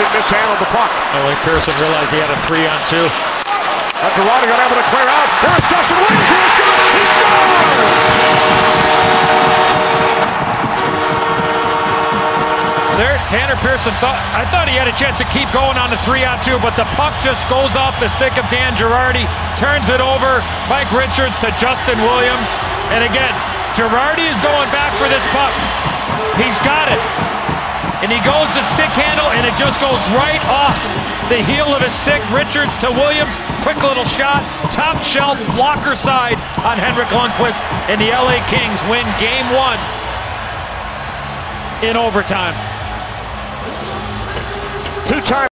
Pearson mishandled the puck. I think Pearson realized he had a three on two. Now Girardi got able to clear out. Here's Justin Williams for a shot. He scores! There, Tanner Pearson thought I thought he had a chance to keep going on the three on two, but the puck just goes off the stick of Dan Girardi, turns it over. Mike Richards to Justin Williams, and again, Girardi is going back for this puck and he goes to stick handle, and it just goes right off the heel of his stick. Richards to Williams, quick little shot, top shelf blocker side on Henrik Lundqvist, and the LA Kings win game one in overtime. Two times.